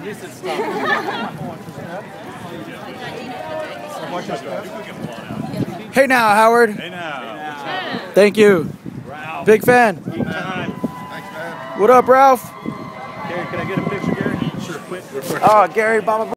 At least it's. Hey now, Howard. Hey now. Thank you. Ralph. Big fan. Thanks, man. What up, Ralph? Gary, can I get a picture, Gary? Sure. Quick. Oh, Gary, Baba.